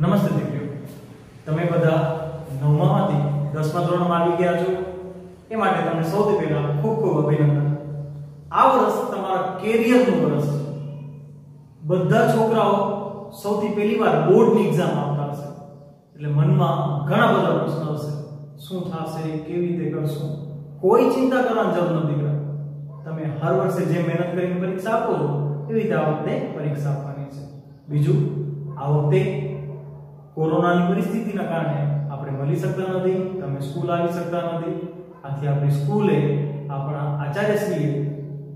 નમસ્તે દીકરીઓ. તમે બધા નવમામાંથી દસમા ધોરણમાં આવી ગયા છો. એ માટે તમને સૌથી પહેલા ખૂબ ખૂબ અભિનંદન. આ વર્ષ તમારા કેરિયરનું વર્ષ છે. બધા છોકરાઓ સૌથી પહેલી વાર બોર્ડની એક્ઝામ આપતા હશે. એટલે મનમાં ઘણા બધા પ્રશ્નો હશે શું થશે, કેવી રીતે કરશું? કોઈ ચિંતા કરવાની જરૂર નથી દીકરા. તમે હર વર્ષે જે મહેનત કરીને પરીક્ષા આપો છો, એવી રીતે આ વખતે પરીક્ષા આપવાની છે. બીજું, આ વખતે કોરોનાની પરિસ્થિતિના કારણે આપણે મળી શકતા નથી, તમે સ્કૂલ આવી શકતા નથી. આથી આપણી સ્કૂલે આપણા આચાર્યશ્રીએ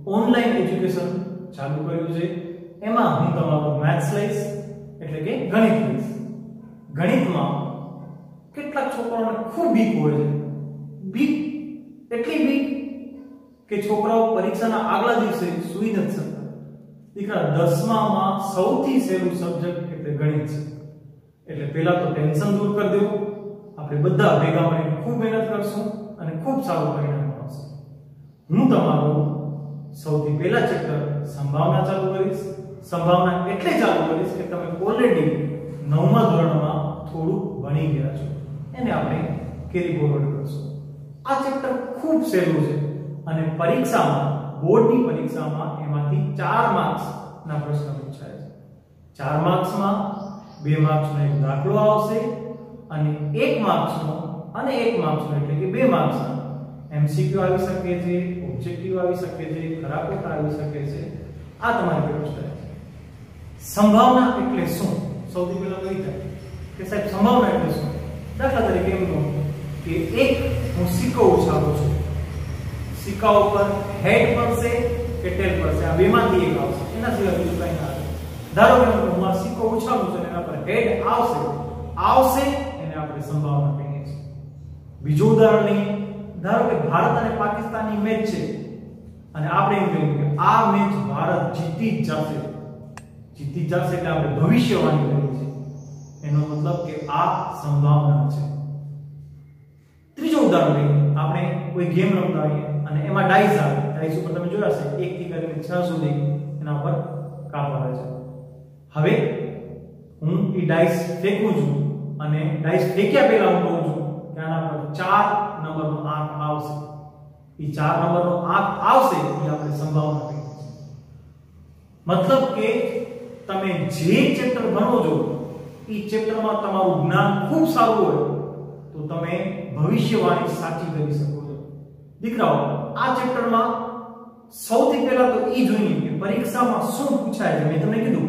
ઓનલાઈન એજ્યુકેશન ચાલુ કર્યું છે. એમાં હું તમારો મેથ્સ લઈશ, એટલે કે ગણિત લઈશ. ગણિતમાં કેટલાક છોકરાઓને ખૂબ બીક હોય છે. બીક એટલી બીક કે છોકરાઓ પરીક્ષાના આગલા દિવસે સૂઈ નથી શકતા. દીકરા દસમામાં સૌથી સહેલું સબ્જેક્ટ એટલે ગણિત છે. એટલે પહેલા તો ટેન્શન દૂર કરી દેવું. આપણે બધા ભેગા મળીને ખૂબ મહેનત કરશું અને ખૂબ સારું પરિણામ આવશે હું તમારું સૌથી પહેલા ચેપ્ટર સંભાવના ચાલુ કરીશ. સંભાવના એટલે ચાલુ કરીશ કે તમે ઓલરેડી નવમા ધોરણમાં થોડું ભણી ગયા છો. એને આપણે કેરી ફોરવર્ડ કરશું. આ ચેપ્ટર ખૂબ સહેલું છે અને પરીક્ષામાં, બોર્ડની પરીક્ષામાં એમાંથી ચાર માર્ક્સ ના પ્રશ્ન પૂછાય છે. ચાર માર્ક્સમાં બે માર્ક્સનો એક દાખલો આવશે અને એક માર્ક્સનો અને એક માર્ક્સનો એટલે કે બે માર્ક્સનો. એમસીક્યુ આવી શકે છે ઓબ્જેક્ટિવ આવી શકે છે ખરા ખોટા આવી શકે છે. આ તમારી વ્યવસ્થા છે. સંભાવના એટલે શું? સૌથી પહેલા કહી જાય કે સાહેબ, સંભાવના એટલે શું? દાખલા તરીકે એમ કહું કે એક હું સિક્કો ઉછાળું છું. સિક્કા ઉપર હેડ પડશે કે ટેલ પડશે? આ બેમાંથી એક આવશે. એના સિવાય બીજું કંઈ ના ધારો કે હું આ સિક્કો ઉછાળું છું એના પર હેડ આવશે. આવશે એને આપણે સંભાવના કહીએ છીએ. બીજું ઉદાહરણ લઈએ. ધારો કે ભારત અને પાકિસ્તાનની મેચ છે. અને આપણે એમ કહ્યું કે આ મેચ ભારત જીતી જ જશે. જીતી જશે એટલે આપણે ભવિષ્યવાણી કરી છે એનો મતલબ કે આ સંભાવના છે. ત્રીજું ઉદાહરણ લઈએ. આપણે કોઈ ગેમ રમતા હોઈએ અને એમાં ડાઈસ આવે. ડાઈસ ઉપર તમે જોયા હશે એક થી કરીને છ સુધી એના ઉપર કાપ આવે છે. હવે હું એ ડાઈસ ફેંકું છું અને ડાઈસ ફેંક્યા પહેલા હું કહું છું કે આના પર 4 નંબરનો આંક આવશે. એ 4 નંબરનો આંક આવશે એ આપણે સંભાવના કહીએ મતલબ કે તમે જે ચેપ્ટર ભણો છો, એ ચેપ્ટરમાં તમારું જ્ઞાન ખૂબ સારું હોય તો તમે ભવિષ્યવાણી સાચી કરી શકો છો. દીકરાઓ, આ ચેપ્ટરમાં સૌથી પહેલા તો એ જોઈએ કે પરીક્ષામાં શું પૂછાય છે. મેં તમને કીધું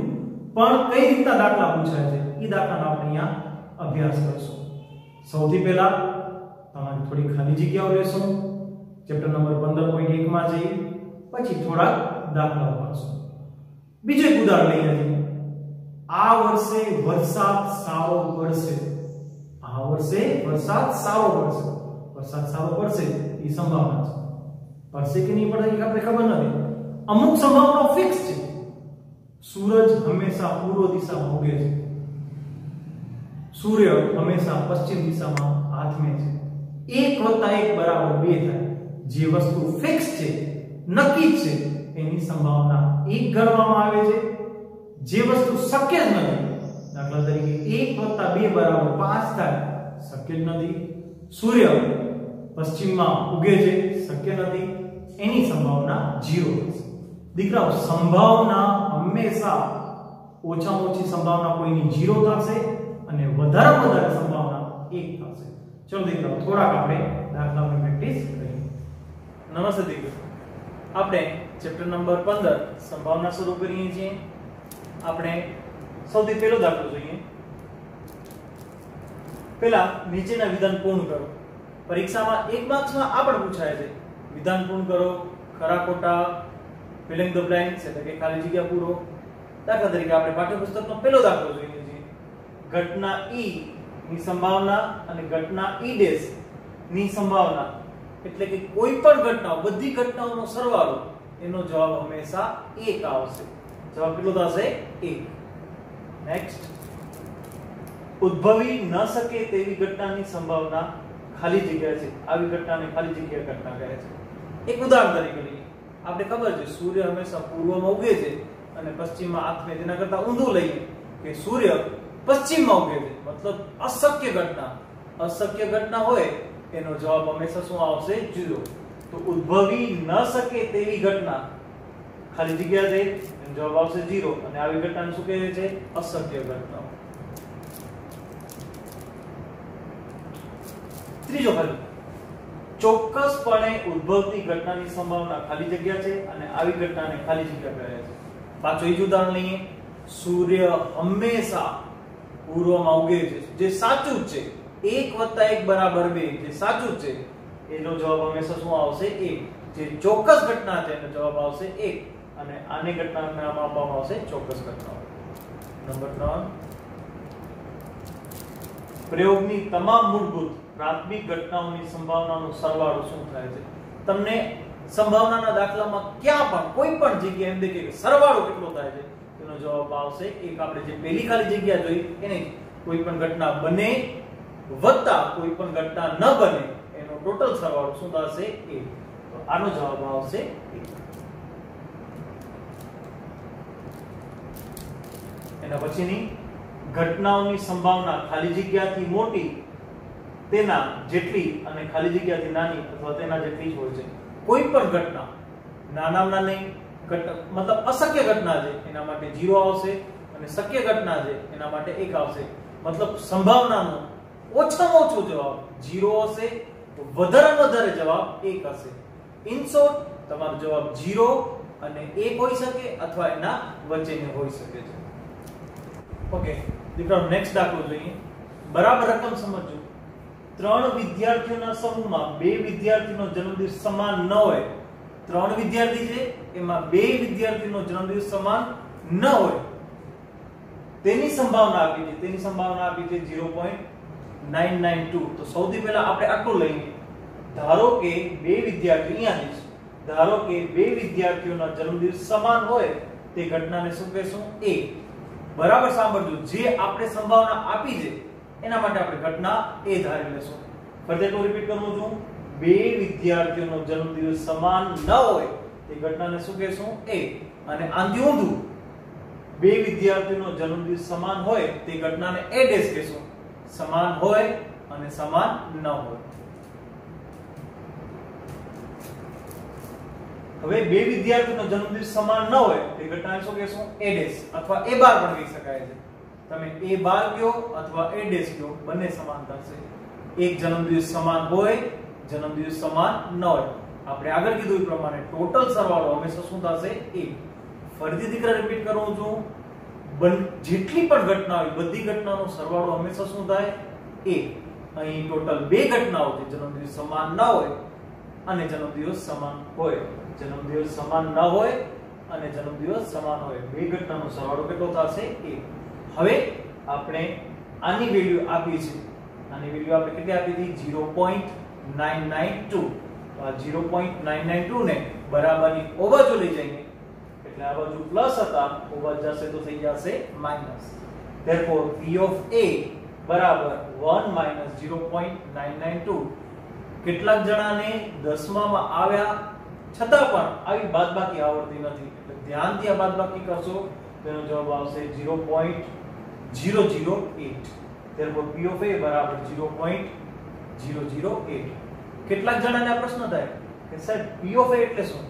પણ કઈ રીતના દાખલા પૂછાય છે? એ દાખલાનો આપણે અહીંયા અભ્યાસ કરશું. સૌથી પહેલા તમારી થોડી ખાલી જગ્યાઓ લેશું. ચેપ્ટર નંબર 15.1 માં જઈ પછી થોડા દાખલાઓ કરશું બીજું એક ઉદાહરણ લઈએ છીએ આ વર્ષે વરસાદ સારો પડશે. આ વર્ષે વરસાદ સારો પડશે. વરસાદ સારો પડશે એ સંભાવના છે. પડશે કે નહીં પડે એ આપણે ખબર નથી. અમુક સંભાવનાઓ ફિક્સ છે. સૂરજ હંમેશા પૂર્વ દિશામાં ઉગે છે. સૂર્ય હંમેશા પશ્ચિમ દિશામાં હાથમે છે. એક વત્તા એક બરાબર બે થાય. જે વસ્તુ ફિક્સ છે, નક્કી છે, એની સંભાવના એક ગણવામાં આવે છે. જે વસ્તુ શક્ય જ નથી, દાખલા તરીકે 1 2 બરાબર પાંચ થાય, શક્ય જ નથી. સૂર્ય પશ્ચિમમાં ઉગે છે, શક્ય નથી. એની સંભાવના 0 દીકરાઓ, સંભાવના હંમેશા ઓછામાં ઓછી સંભાવના કોઈની 0 થશે અને વધારે વધારે સંભાવના 1 થશે. ચલો દીકરાઓ થોડાક આપણે દાખલાઓની પ્રેક્ટિસ કરીએ. નમસ્તે દીકરાઓ આપણે ચેપ્ટર નંબર 15 સંભાવના શરૂ કરીએ છીએ. આપણે સૌથી પહેલો દાખલો જોઈએ. પહેલા નીચેના વિધાન પૂર્ણ કરો. પરીક્ષામાં એક માર્ક્સમાં આ પણ પૂછાય છે. વિધાન પૂર્ણ કરો. ખરા ખોટા ફિલિંગ ધ બ્લેન્ક્સ એટલે કે ખાલી જગ્યા પૂરો. દાખલા તરીકે આપણે પાઠ્યપુસ્તકનો પહેલો દાખલો જોઈએ છીએ. ઘટના ઈ ની સંભાવના અને ઘટના ઈ ડેશની સંભાવના. એટલે કે કોઈ પણ ઘટનાઓ, બધી ઘટનાઓનો સરવાળો, એનો જવાબ હંમેશા 1 આવશે. જવાબ કેટલો થશે? 1 નેક્સ્ટ ઉદ્ભવી ન શકે તેવી ઘટનાની સંભાવના ખાલી જગ્યા છે. આવી ઘટનાને ખાલી જગ્યા ઘટના કહે છે. એક ઉદાહરણ તરીકે લઈએ. આપણે ખબર છે, સૂર્ય હંમેશા પૂર્વમાં ઉગે છે અને પશ્ચિમમાં આથમે તેના કરતા ઊંધું લઈએ કે સૂર્ય પશ્ચિમમાં ઉગે છે. મતલબ અશક્ય ઘટના. અશક્ય ઘટના હોય, એનો જવાબ હંમેશા શું આવશે? જીરો. તો ઉદ્ભવી ન શકે તેવી ઘટના. ખાલી જગ્યા છે જવાબ આવશે જીરો. અને આવી ઘટનાને શું કહે છે? અશક્ય ઘટના. ત્રીજો ખાલી. ચોક્કસપણે ઉદ્ભવતી ઘટનાની સંભાવના ખાલી જગ્યા છે અને આવી ઘટનાને ખાલી જગ્યા કહે છે. પાછો એ ઉદાહરણ લઈએ. સૂર્ય હંમેશા પૂર્વમાં ઉગે છે. જે સાચું જ છે. એક વત્તા એક બરાબર બે જે સાચું જ છે, એનો જવાબ હંમેશા શું આવશે? એક. જે ચોક્કસ ઘટના છે, એનો જવાબ આવશે એક. અને આને ઘટનાનું નામ આપવામાં આવશે ચોક્કસ ઘટનાઓ. નંબર ત્રણ. પ્રયોગની તમામ મૂળભૂત પ્રાથમિક ઘટનાઓની સંભાવનાનો સરવાળો શું થાય છે? તમને સંભાવનાના દાખલામાં ક્યાં પણ, કોઈ પણ જગ્યાએ એમ દેખે કે સરવાળો કેટલો થાય છે? તેનો જવાબ આવશે, એક આપણે જે પહેલી ખાલી જગ્યા જોઈ, એને કોઈ પણ ઘટના બને વત્તા કોઈ પણ ઘટના ન બને, એનો ટોટલ સરવાળો શું થશે? એ. તો આનો જવાબ આવશે એના પછીની ઘટનાઓની સંભાવના ખાલી જગ્યાથી મોટી તેના જેટલી અને ખાલી જગ્યાથી નાની અથવા તેના જેટલી જ હોય છે. કોઈ પણ ઘટના નાની ઘટ- મતલબ અશક્ય ઘટના છે, એના માટે 0 આવશે અને શક્ય ઘટના છે, એના માટે 1 આવશે. મતલબ સંભાવનાનો ઓછામાં ઓછો જવાબ 0 હશે વધારે વધારે જવાબ 1 હશે. ઇન શોર્ટ તમારો જવાબ 0 અને 1 હોઈ શકે અથવા એના વચ્ચેને હોઈ શકે છે. ઓકે દીકરાનો નેક્સ્ટ દાખલો જોઈએ. બરાબર રકમ સમજો ત્રણ વિદ્યાર્થીઓના સમૂહમાં બે વિદ્યાર્થીનો જન્મદિવસ સમાન ન હોય. ત્રણ વિદ્યાર્થી છે, એમાં બે વિદ્યાર્થીનો જન્મદિવસ સમાન ન હોય. તેની સંભાવના આપી છે, તેની સંભાવના આપી છે 0.992 તો સૌથી પહેલા આપણે આટલું લઈએ. ધારો કે બે વિદ્યાર્થીઓ અહીંયા છે. ધારો કે બે વિદ્યાર્થીઓના જન્મદિવસ સમાન હોય, તે ઘટનાને શું કહેશું? A. બરાબર સાંભળજો. જે આપણે સંભાવના આપી છે, એના માટે આપણે ઘટના એ ધારી લેશું. ફરી તો રિપીટ કરું છું. બે વિદ્યાર્થીઓનો જન્મદિવસ સમાન ન હોય, તે ઘટનાને શું કહેશું? એ. અને આંધી ઊંધું, બે વિદ્યાર્થીઓનો જન્મદિવસ સમાન હોય, તે ઘટનાને એ ડેશ કહેશું. સમાન હોય અને સમાન ન હોય. હવે બે વિદ્યાર્થીનો જન્મદિવસ સમાન ન હોય, તે ઘટનાને શું કહેશું? એ ડેશ અથવા એ બાર પણ કહી શકાય છે. તમે એ બાર કયો અથવા એ ડેશ કયો બંને સમાન થશે. એક જન્મદિવસ સમાન હોય, જન્મદિવસ સમાન ન હોય. આપણે આગળ કીધું એ પ્રમાણે ટોટલ સરવાળો હંમેશા શું થશે? એ ફરીથી દીકરા રિપીટ કરું છું. જેટલી પણ ઘટના હોય, બધી ઘટનાનો સરવાળો હંમેશા શું થાય? એ અહીં ટોટલ બે ઘટનાઓ છે, જન્મદિવસ સમાન ન હોય અને જન્મદિવસ સમાન હોય. જન્મદિવસ સમાન ન હોય અને જન્મદિવસ સમાન હોય. બે ઘટનાનો સરવાળો કેટલો થશે? એક. હવે આપણે આની વેલ્યુ આપી છે આની વેલ્યુ આપણે કેટલી આપી હતી? 0.992 તો આ 0.992 ને બરાબરની ઓ લઈ જઈએ. એટલે આ બાજુ પ્લસ હતા, ઓ જશે તો થઈ જશે minus therefore, p of a બરાબર 1 0.992 કેટલાક જણાને દસમામાં આવ્યા? છતાં પણ આવી બાદબાકી આવડતી નથી. એટલે ધ્યાનથી આ બાદબાકી કરશો, તેનો જવાબ આવશે 0.008 therefore p of a બરાબર 0.008 કેટલાક જણાને આ પ્રશ્ન થાય કે સાહેબ, p of a એટલે શું?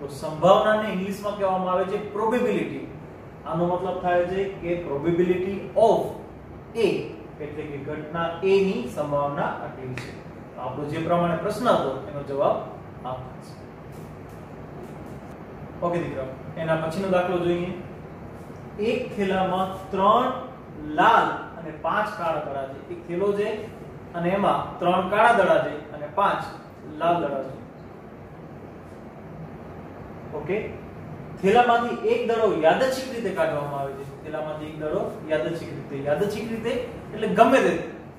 તો સંભાવનાને ઇંગ્લિશમાં કહેવામાં આવે છે પ્રોબેબિલિટી આનો મતલબ થાય છે કે પ્રોબેબિલિટી ઓફ a એટલે કે ઘટના a ની સંભાવના આટલી છે. આપણો જે પ્રમાણે પ્રશ્ન હતો, એનો જવાબ આપવાનો થશે ઓકે દીકરા, એના પછીનો દાખલો જોઈએ. એક થેલામાં ત્રણ લાલ અને પાંચ કાળા દડા છે એક થેલો છે અને એમાં ત્રણ કાળા દડા છે અને પાંચ લાલ દડા છે ઓકે? થેલામાંથી એક દડો યાદચ્છિક રીતે કાઢવામાં આવે છે. થેલામાંથી એક દડો યાદચ્છિક રીતે. યાદચ્છિક રીતે એટલે ગમે તે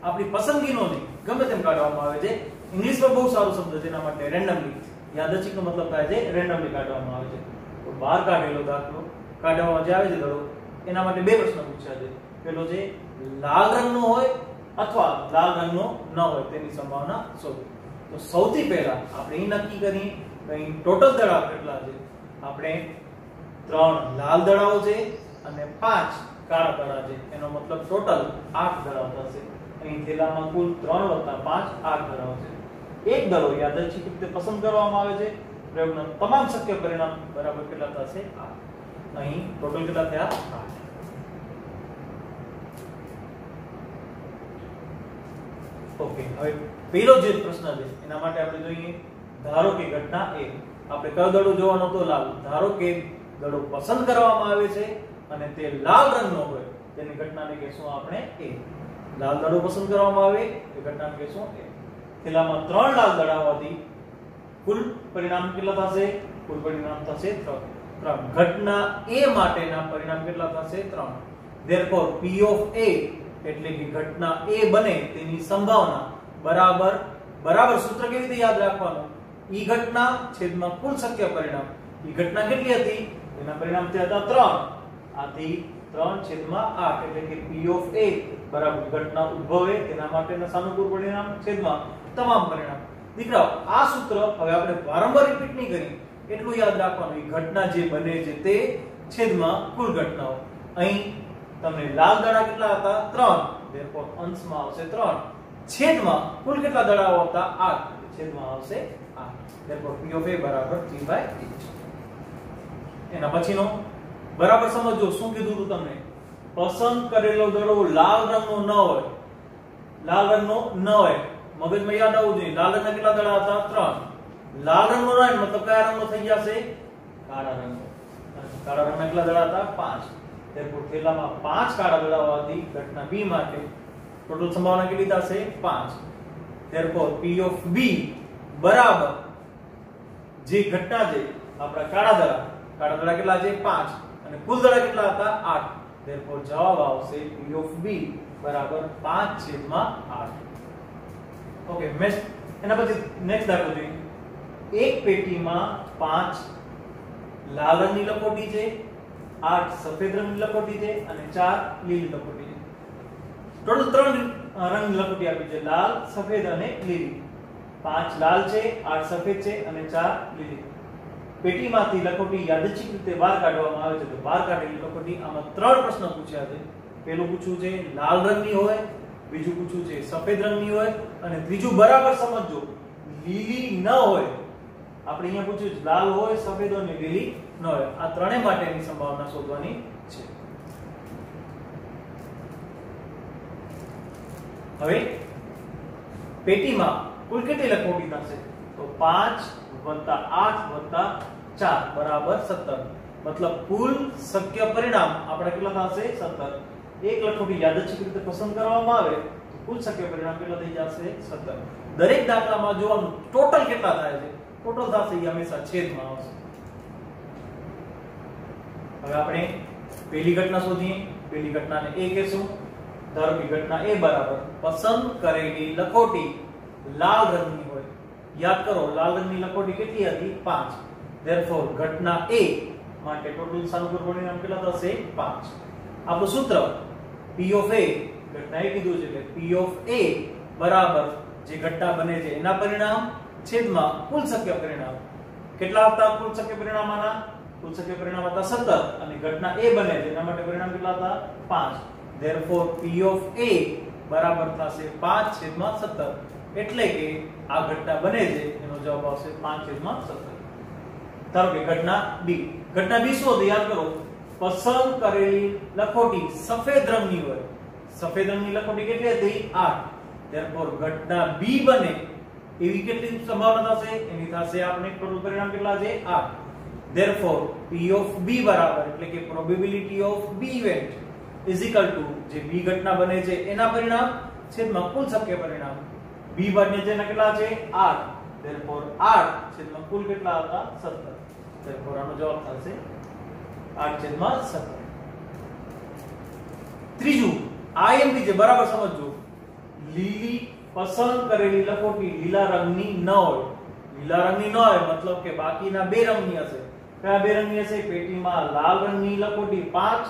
આપણી પસંદગીનો નહીં ગમે તેમ કાઢવામાં આવે છે. ઇંગ્લિશમાં બહુ સારો શબ્દ છે, એના માટે રેન્ડમલી યાદચ્છિકનો મતલબ થાય છે રેન્ડમલી કાઢવામાં આવે છે. તો બહાર કાઢેલો દાખલો, કાઢવામાં જે આવે છે દડો, એના માટે બે પ્રશ્ન પૂછ્યા છે. પેલો છે, લાલ રંગનો હોય અથવા લાલ રંગનો ન હોય, તેની સંભાવના શોધો. તો સૌથી પહેલા આપણે એ નક્કી કરીએ કે અહીં ટોટલ દડા કેટલા છે? આપણે ત્રણ લાલ દડાઓ છે અને પાંચ કાળા દડા છે. એનો મતલબ ટોટલ આઠ દડાઓ થશે. અહીં થેલામાં કુલ ત્રણ વત્તા 5 8 દડાઓ છે. એક દડો યાદચ્છિક રીતે પસંદ કરવામાં આવે છે. પ્રયોગના તમામ શક્ય પરિણામ બરાબર કેટલા થશે 8 અહીં ટોટલ કેટલા થયા? ઓકે હવે પહેલો જે પ્રશ્ન છે, એના માટે આપણે જોઈએ, ધારો કે ઘટના એ, આપણે કયો દડો જોવાનો તો લાલ. ધારો કે દડો પસંદ કરવામાં આવે છે અને તે લાલ રંગનો હોય, તેની ઘટનાને કહેશું આપણે એ. લાલ દડો પસંદ કરવામાં આવે, એ ઘટનાને કહેશું એ. થેલામાં ત્રણ લાલ દડા હોવાથી કુલ પરિણામ કેટલા થશે? કુલ પરિણામ થશે 3 ત્રણ. ઘટના એ માટેના પરિણામ કેટલા થશે? 3 ધેરફોર p ઓફ a એટલે કે ઘટના એ બને તેની સંભાવના બરાબર બરાબર સૂત્ર કેવી રીતે યાદ રાખવાનું? ઈ ઘટના છેદમાં કુલ શક્ય પરિણામ. ઈ ઘટના કેટલી હતી? એના પરિણામ થયા હતા 3 આથી 3 છેદમાં 8 એટલે કે p ઓફ a બરાબર ઘટના ઉદ્ભવે તેના માટેના સાનુકૂળ પરિણામ છેદમાં તમામ પરિણામ. દીકરાઓ, આ સૂત્ર હવે આપણે વારંવાર રિપીટ નહીં કરી એટલું યાદ રાખવાનું, એ ઘટના જે બને છે તે છેદમાં કુલ ઘટનાઓ. અહીં તમને લાલ દડા કેટલા હતા? ત્રણ. Therefore, અંશમાં આવશે ત્રણ. છેદમાં કુલ કેટલા દડાઓ હતા? આઠ. છેદમાં આવશે આઠ. Therefore, p of a બરાબર 3/8 એના પછીનો, બરાબર સમજો શું કીધું હતું તમને? પસંદ કરેલો દડો લાલ રંગનો ન હોય. લાલ રંગનો ન હોય. મગજમાં યાદ આવવું જોઈએ. લાલ રંગના કેટલા દડા હતા? ત્રણ. લાલ રંગનો હોય મતલબ કયા રંગનો થઈ જશે કાળા રંગનો. કાળા રંગના કેટલા દડા હતા? 5 therefore થેલામાં પાંચ કાળા દડા હોવાથી ઘટના બી માટે ટોટલ સંભાવના કેટલી થશે? 5 therefore પી ઓફ બી બરાબર જે ઘટના છે, આપણા કાળા દડા. કાળા દડા કેટલા છે? પાંચ. અને કુલ દડા કેટલા હતા? આઠ. ત્યારપોર જવાબ આવશે પી ઓફ બી બરાબર પાંચ છેદમાં 8 ઓકે મેં એના પછી નેક્સ્ટ દાખલો જોઈએ. એક પેટીમાં પાંચ લાલ રંગની લખોટી છે, આઠ સફેદ રંગની લખોટી છે અને ચાર લીલી લખોટી છે. ટોટલ ત્રણ રંગની લખોટી આપી છે, લાલ, સફેદ અને લીલી. પાંચ લાલ છે, આઠ સફેદ છે અને ચાર લીલી. પેટીમાંથી લખોટી યાદચ્છિક રીતે બહાર કાઢવામાં આવે છે, તો બહાર કાઢેલી લખોટી આમાં ત્રણ પ્રશ્ન પૂછ્યા છે. પેલું પૂછ્યું છે, લાલ રંગની હોય બીજું પૂછ્યું છે, સફેદ રંગની હોય અને ત્રીજું બરાબર સમજજો, લીલી ન હોય. આપણે અહીંયા પૂછ્યું લાલ હોય, સફેદ હોય લીલી ન હોય. આ ત્રણેય માટેની સંભાવના શોધવાની છે. હવે, પેટીમાં કુલ કેટલી લખોટી થશે તો 5 8 4 બરાબર 17 મતલબ કુલ શક્ય પરિણામ આપણે કેટલા થશે? 17 એક લખોટી યાદચ્છિક રીતે પસંદ કરવામાં આવે, તો કુલ શક્ય પરિણામ કેટલા થઈ જશે? 17 દરેક દાખલામાં જોવાનું ટોટલ કેટલા થાય છે? ટોટલ થશે એ હંમેશા છેદમાં આવશે. હવે આપણે પહેલી ઘટના શોધીએ. પહેલી ઘટનાને એ કહેશું. ધારો ઘટના એ બરાબર પસંદ કરેલી લખોટી લાલ રંગની હોય. યાદ કરો, લાલ રંગની લખોટી કેટલી હતી? 5 ધેરફોર ઘટના એ માટે ટોટલ સાનુકૂળ પરિણામ કેટલા થશે? 5 આપણું સૂત્ર p ઓફ એ કીધું છે કે p ઓફ a બરાબર જે ઘટના બને છે, એના પરિણામ છેદમાં કુલ શક્ય પરિણામ. કેટલા હતા કુલ શક્ય પરિણામ આના કુલ શક્ય પરિણામ હતા 17 અને ઘટના a બને છે, એના માટે પરિણામ કેટલા હતા 5 therefore, p of a બરાબર થશે 5 છેદમાં 17 એટલે કે આ ઘટના બને છે, એનો જવાબ આવશે 5 છેદમાં 17 ધારો કે ઘટના b. ઘટના b શું હતી? યાદ કરો. પસંદ કરેલી લખોટી સફેદ રંગની હોય. સફેદ રંગની લખોટી કેટલી હતી? 8 ધેરફોર ઘટના b બને. એવી કેટલી સંભાવના થશે? એની થશે આપણે ટોટલ પરિણામ કેટલા છે? 8 ધેરફોર p ઓફ b બરાબર, એટલે કે probability of b event is equal to જે b ઘટના બને છે, એના પરિણામ છેદમાં કુલ શક્ય પરિણામ. B બને છે એના કેટલા છે? 8 ધેરફોર 8 છેદમાં કુલ કેટલા હતા 17 ધેરફોર આનો જવાબ થશે 8 છેદમાં 17 ત્રીજું આઈએમપી છે બરાબર સમજજો, લીલી પસંદ કરેલી લખોટી લીલા રંગની ન હોય. લીલા રંગની ન હોય મતલબ કે બાકીના બે રંગની હશે. કયા બે રંગની હશે? પેટીમાં લાલ રંગની લખોટી 5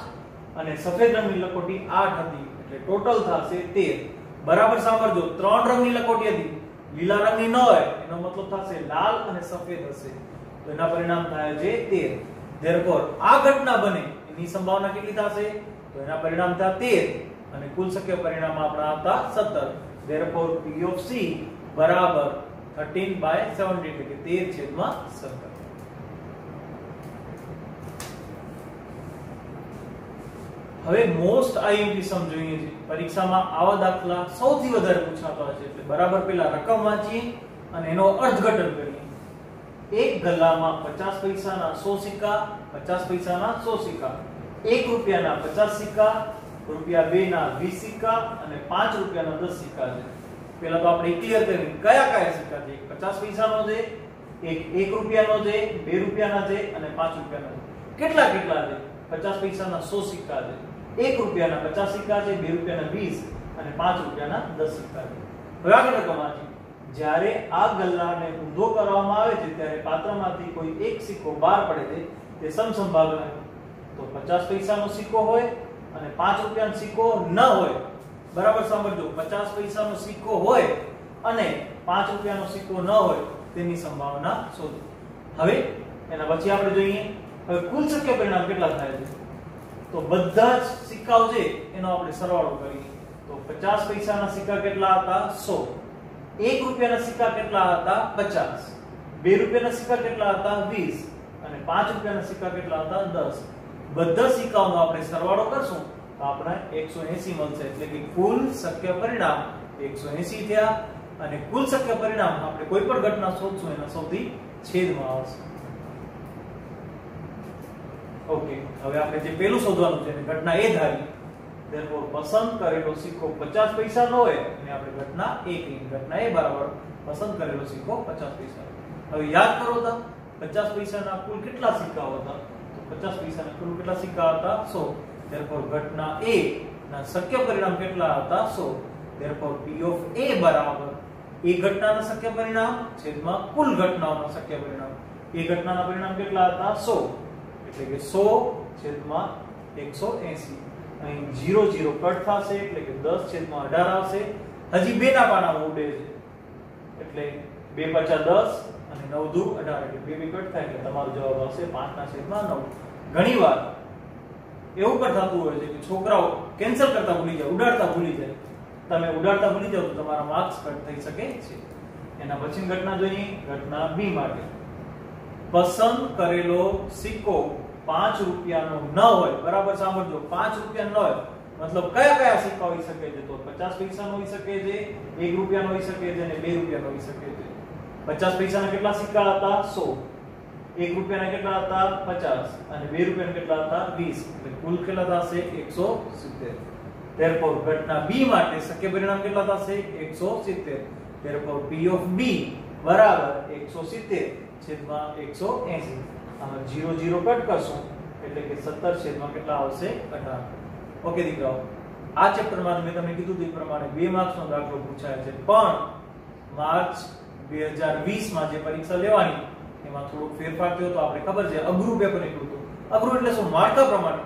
અને સફેદ રંગની લખોટી 8 હતી. એટલે ટોટલ થશે 13 બરાબર સાંભળજો, ત્રણ રંગની લખોટી હતી. લીલા રંગની ન હોય, એનો મતલબ થશે લાલ અને સફેદ હશે. તો એના પરિણામ થાય છે 13 ધેરફોર આ ઘટના બને, એની સંભાવના કેટલી થશે? તો એના પરિણામ થયા 13 અને કુલ શક્ય પરિણામ આપણા હતા 17 ધેરફોર p of c બરાબર 13 by 17 એટલે કે 13 છેદમાં 17 હવે મોસ્ટ આઈએમપી સમ જોઈએ છે. પરીક્ષામાં આવા દાખલા સૌથી વધારે પૂછાતા છે. એટલે બરાબર પેલા રકમ વાંચીએ અને એનો અર્થઘટન કરીએ. એક ગલ્લામાં 50 પૈસાના 100 સિક્કા 50 પૈસાના 100 સિક્કા. 1 રૂપિયાના 50 સિક્કા, રૂપિયા 2 ના 20 સિક્કા અને 5 રૂપિયાના 10 સિક્કા છે. પહેલા તો આપણે ક્લિયર કરીએ કયા કયા સિક્કા છે? પચાસ 50 પૈસાનો છે, એક 1 રૂપિયાનો છે 2 રૂપિયાના છે અને 5 રૂપિયાના છે. કેટલા કેટલા છે? 50 પૈસાના 100 સિક્કા છે. એક રૂપિયાના પચાસ સિક્કા છે, બે રૂપિયાના વીસ અને પાંચ રૂપિયાના દસ સિક્કા છે. હવે આગળ રકમ જ્યારે આ ગલ્લાને ઊંધો કરવામાં આવે છે, ત્યારે પાત્રમાંથી કોઈ એક સિક્કો બહાર પડે છે, તે સમસંભાગ તો પચાસ પૈસાનો સિક્કો હોય અને પાંચ રૂપિયાનો સિક્કો ન હોય, બરાબર સાંભળજો, પચાસ પૈસાનો સિક્કો હોય અને પાંચ રૂપિયાનો સિક્કો ન હોય, તેની સંભાવના શોધો. હવે એના પછી આપણે જોઈએ, હવે કુલ શક્ય પરિણામ કેટલા થાય છે? તો બધા જ સિક્કાઓ છે, એનો આપણે સરવાળો કરીએ. તો 50 પૈસાના સિક્કા કેટલા હતા? 100 1 રૂપિયાના સિક્કા કેટલા હતા? 50 2 રૂપિયાના સિક્કા કેટલા હતા? વીસ. અને પાંચ રૂપિયાના સિક્કા કેટલા હતા? દસ. બધા સિક્કાઓનો આપણે સરવાળો કરશું તો આપણે 180 મળશે. એટલે કે કુલ શક્ય પરિણામ 180 થયા અને કુલ શક્ય પરિણામ આપણે કોઈ પણ ઘટના શોધશું એના સૌથી છેદમાં આવશે. ઓકે હવે આપણે જે પેલું શોધવાનું છે ઘટના એ ધારી. Therefore, પસંદ કરેલો સિક્કો 50 પૈસાનો હોય અને આપણે ઘટના એ કહી ઘટના એ બરાબર પસંદ કરેલો સિક્કો 50 પૈસા હવે યાદ કરો તો 50 પૈસાના કુલ કેટલા સિક્કા હતા? તો 50 પૈસાના કુલ કેટલા સિક્કા હતા? 100 therefore, ઘટના A ના શક્ય પરિણામ કેટલા હતા? 100 therefore, p of a બરાબર. એ ઘટનાના શક્ય પરિણામ છેદમાં કુલ ઘટનાઓના શક્ય પરિણામ. એ ઘટનાના પરિણામ કેટલા હતા? 100 એટલે કે 100 છેદમાં 180 અહીં 0 0 કટ થશે એટલે કે 10 છેદમાં 18 આવશે. હજી બે ના પાના ઉડે છે. એટલે 2 પચા 10 અને 9 દુ 18 એટલે બે બે કટ થાય એટલે તમારો જવાબ આવશે 5 ના છેદમાં 9 ઘણીવાર એવું પણ થતું હોય છે કે છોકરાઓ કેન્સલ કરતા ભૂલી જાય, ઉડાડતા ભૂલી જાય. તમે ઉડાડતા ભૂલી જાવ તો તમારા માર્ક્સ કટ થઈ શકે છે. એના પછી ઘટના જોઈએ. ઘટના બી માટે પસંદ કરેલો સિક્કો પાંચ રૂપિયાનો ન હોય, બરાબર સાંભળજો, પાંચ રૂપિયા ન હોય, મતલબ કયા કયા સિક્કા હોઈ શકે છે? તો પચાસ પૈસાનો હોઈ શકે છે, એક રૂપિયાનો હોઈ શકે છે અને બે રૂપિયાનો હોઈ શકે છે. પચાસ પૈસાના કેટલા સિક્કા હતા? સો. એક રૂપિયાના કેટલા હતા? પચાસ. અને બે રૂપિયાના કેટલા હતા? વીસ. એટલે કુલ કેટલા થશે? એકસો સિત્તેર. Therefore, ઘટના બી માટે શક્ય પરિણામ કેટલા થશે? એકસો સિત્તેર. Therefore, p of b બરાબર એકસો સિત્તેર છેદમાં એકસો એસી. જીરો જીરો કટ કરશું. એટલે કે સત્તર છેદમાં કેટલા આવશે અઢાર. ઓકે દીકરાઓ. આ ચેપ્ટરમાં મેં તમને કીધું તે પ્રમાણે બે માર્ક્સનો દાખલો પૂછાય છે. પણ માર્ચ 2020 માં જે પરીક્ષા લેવાની, એમાં થોડોક ફેરફાર થયો તો આપણે ખબર છે, અઘરું પેપર નીકળ્યું હતું. અઘરું એટલે શું? માળખા પ્રમાણે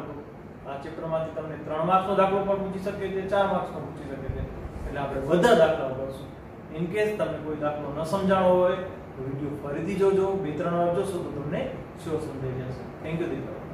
આ ચેપ્ટરમાંથી તમને ત્રણ માર્ક્સનો દાખલો પણ પૂછી શકે છે ચાર માર્ક્સનો પૂછી શકે છે એટલે આપણે બધા દાખલાઓ કરશું. ઇન કેસ તમને કોઈ દાખલો ન સમજાણો હોય તો વીડિયો ફરીથી જોજો બે ત્રણ વાર જોશો તો તમને શ્યોર સમજાઈ જશે. થેન્ક યુ દીકરા